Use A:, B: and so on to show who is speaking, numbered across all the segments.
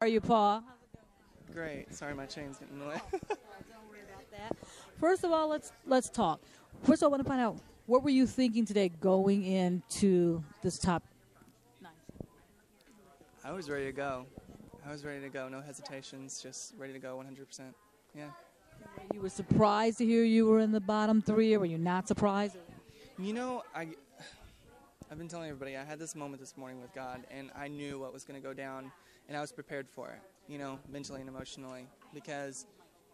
A: are you, Paul?
B: Great. Sorry, my chain's getting in the way.
A: Don't worry about that. First of all, let's let's talk. First of all, I want to find out what were you thinking today going into this top nine?
B: I was ready to go. I was ready to go. No hesitations. Just ready to go 100%. Yeah.
A: You were surprised to hear you were in the bottom three, or were you not surprised?
B: You know, I, I've been telling everybody I had this moment this morning with God, and I knew what was going to go down, and I was prepared for it. You know, mentally and emotionally, because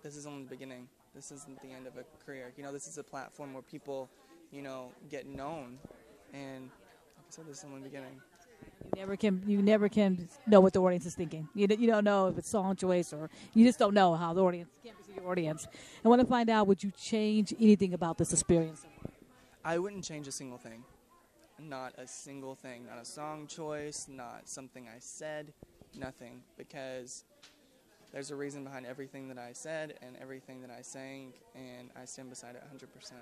B: this is only the beginning. This isn't the end of a career. You know, this is a platform where people, you know, get known, and like I said, this is only the beginning.
A: You never can. You never can know what the audience is thinking. You, you don't know if it's song choice or you just don't know how the audience can't see your audience. I want to find out would you change anything about this experience?
B: I wouldn't change a single thing. Not a single thing. Not a song choice, not something I said, nothing. Because there's a reason behind everything that I said and everything that I sang, and I stand beside it 100%.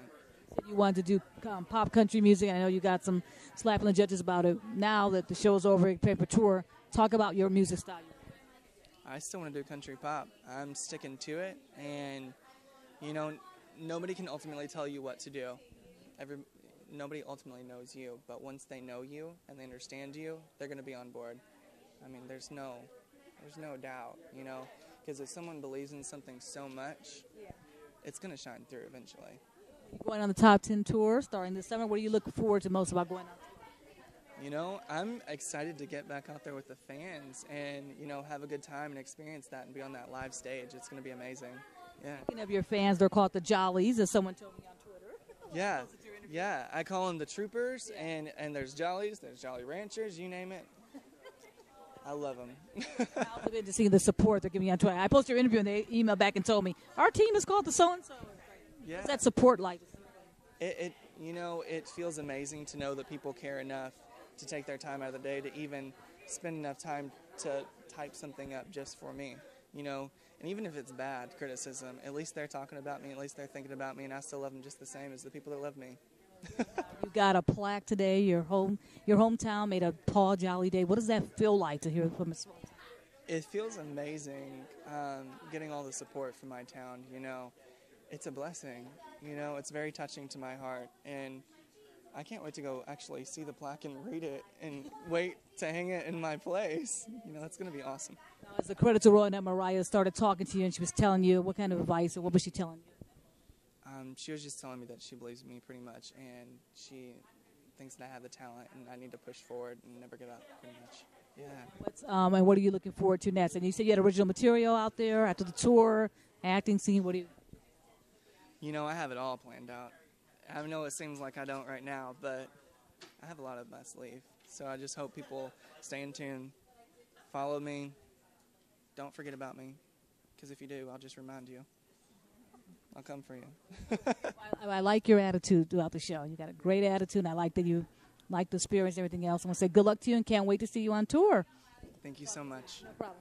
A: You wanted to do um, pop country music. I know you got some slapping the judges about it. Now that the show's over, paper tour, talk about your music style.
B: I still want to do country pop. I'm sticking to it, and you know, nobody can ultimately tell you what to do. Every nobody ultimately knows you, but once they know you and they understand you, they're going to be on board. I mean, there's no, there's no doubt, you know, because if someone believes in something so much, it's going to shine through eventually.
A: You're going on the top 10 tour starting this summer. What do you look forward to most about going on?
B: You know, I'm excited to get back out there with the fans and you know have a good time and experience that and be on that live stage. It's going to be amazing. Yeah.
A: Speaking of your fans, they're called the Jollies, as someone told me on Twitter.
B: Yeah, yeah. I call them the troopers, and and there's jollies, there's jolly ranchers, you name it. I love them.
A: It been to see the support they're giving you on Twitter? I posted your interview and they emailed back and told me our team is called the so and so.
B: yeah.
A: What's that support like?
B: It, it you know it feels amazing to know that people care enough to take their time out of the day to even spend enough time to type something up just for me. You know, and even if it's bad criticism, at least they're talking about me. At least they're thinking about me, and I still love them just the same as the people that love me.
A: You got a plaque today. Your home, your hometown made a Paul Jolley Day. What does that feel like to hear from a small town?
B: It feels amazing um, getting all the support from my town. You know, it's a blessing. You know, it's very touching to my heart, and I can't wait to go actually see the plaque and read it, and wait to hang it in my place. You know, that's going to be awesome.
A: Now, as the credit to Roy and Mariah started talking to you and she was telling you what kind of advice or what was she telling you?
B: Um, she was just telling me that she believes in me pretty much, and she thinks that I have the talent, and I need to push forward and never give up. Pretty much. Yeah.
A: What's, um, and what are you looking forward to next? And you said you had original material out there after the tour, acting scene. What do you?
B: You know, I have it all planned out. I know it seems like I don't right now, but I have a lot up my sleeve. So I just hope people stay in tune, follow me, don't forget about me, because if you do, I'll just remind you. I'll come for you.
A: I, I like your attitude throughout the show. You got a great attitude, and I like that you like the experience and everything else. I want to say good luck to you, and can't wait to see you on tour.
B: Thank you so much.
A: No problem.